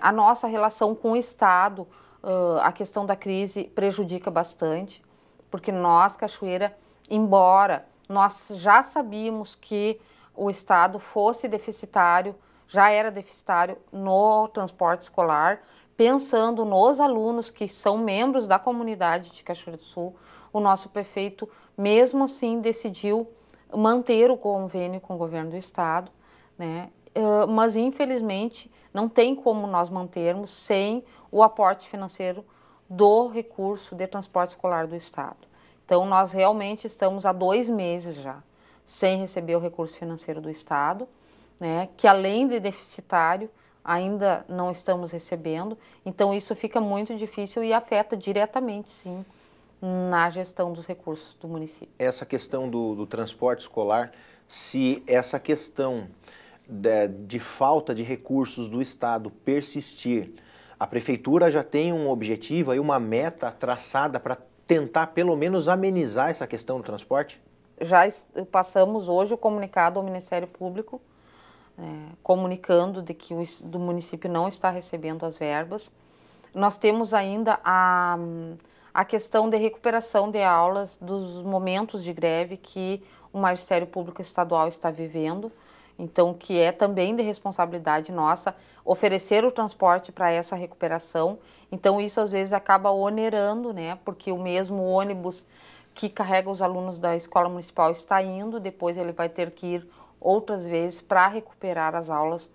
A nossa relação com o Estado, a questão da crise prejudica bastante, porque nós, Cachoeira, embora nós já sabíamos que o Estado fosse deficitário, já era deficitário no transporte escolar, pensando nos alunos que são membros da comunidade de Cachoeira do Sul, o nosso prefeito, mesmo assim, decidiu manter o convênio com o governo do Estado, né? Mas infelizmente não tem como nós mantermos sem o aporte financeiro do recurso de transporte escolar do Estado. Então, nós realmente estamos há dois meses já sem receber o recurso financeiro do Estado, né, que além de deficitário, ainda não estamos recebendo. Então, isso fica muito difícil e afeta diretamente, sim, na gestão dos recursos do município. Essa questão do, do transporte escolar, se essa questão de, de falta de recursos do Estado persistir, a prefeitura já tem um objetivo e uma meta traçada para tentar pelo menos amenizar essa questão do transporte? Já passamos hoje o comunicado ao Ministério Público, é, comunicando de que o do município não está recebendo as verbas. Nós temos ainda a, a questão de recuperação de aulas dos momentos de greve que o Magistério Público Estadual está vivendo. Então, que é também de responsabilidade nossa oferecer o transporte para essa recuperação. Então, isso às vezes acaba onerando, né? Porque o mesmo ônibus que carrega os alunos da escola municipal está indo, depois ele vai ter que ir outras vezes para recuperar as aulas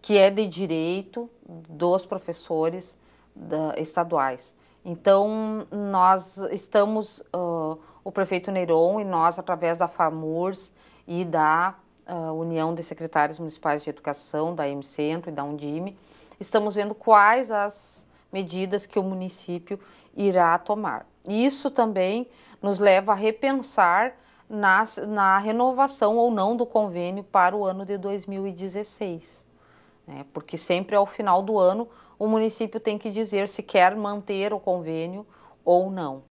que é de direito dos professores da, estaduais. Então, nós estamos, uh, o prefeito Neiron e nós, através da FAMURS e da a União de Secretários Municipais de Educação, da M-Centro e da Undime, estamos vendo quais as medidas que o município irá tomar. Isso também nos leva a repensar na, na renovação ou não do convênio para o ano de 2016. Né? Porque sempre ao final do ano o município tem que dizer se quer manter o convênio ou não.